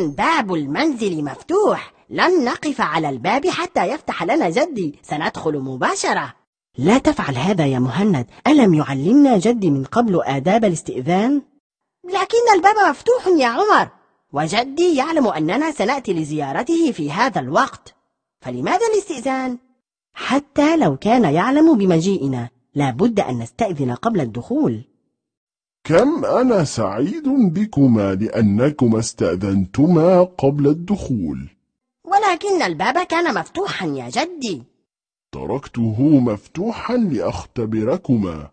ولكن باب المنزل مفتوح. لن نقف على الباب حتى يفتح لنا جدي. سندخل مباشرة. لا تفعل هذا يا مهند. ألم يعلمنا جدي من قبل آداب الاستئذان؟ لكن الباب مفتوح يا عمر. وجدي يعلم أننا سنأتي لزيارته في هذا الوقت. فلماذا الاستئذان؟ حتى لو كان يعلم بمجيئنا لابد أن نستأذن قبل الدخول. كم أنا سعيد بكما لأنكما استأذنتما قبل الدخول. ولكن الباب كان مفتوحا يا جدي. تركته مفتوحا لأختبركما.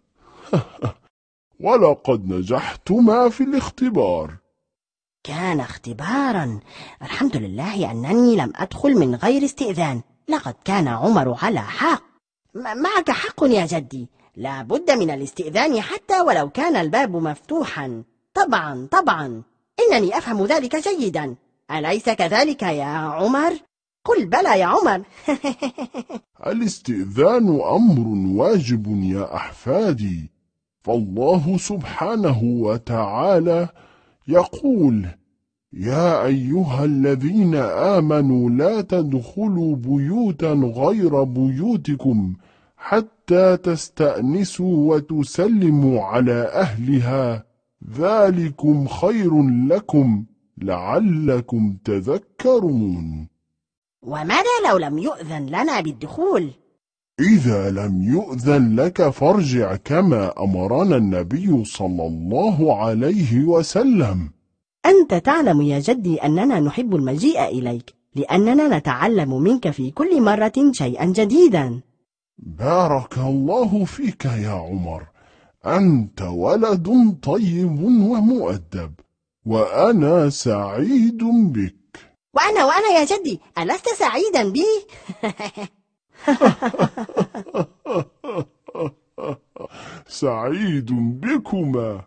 ولقد نجحتما في الاختبار. كان اختبارا. الحمد لله أنني لم أدخل من غير استئذان. لقد كان عمر على حق. معك حق يا جدي. لا بد من الاستئذان حتى ولو كان الباب مفتوحا. طبعا طبعا. إنني أفهم ذلك جيدا. أليس كذلك يا عمر؟ قل بلى يا عمر. الاستئذان أمر واجب يا أحفادي. فالله سبحانه وتعالى يقول يا أيها الذين آمنوا لا تدخلوا بيوتا غير بيوتكم. حتى تستأنسوا وتسلموا على أهلها. ذلكم خير لكم لعلكم تذكرون. وماذا لو لم يؤذن لنا بالدخول؟ إذا لم يؤذن لك فارجع كما أمرنا النبي صلى الله عليه وسلم. أنت تعلم يا جدي أننا نحب المجيء إليك لأننا نتعلم منك في كل مرة شيئا جديدا. بارك الله فيك يا عمر. أنت ولد طيب ومؤدب وأنا سعيد بك. وأنا وأنا يا جدي ألست سعيدا بي؟ سعيد بكما.